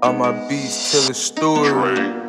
All my beats tell a story.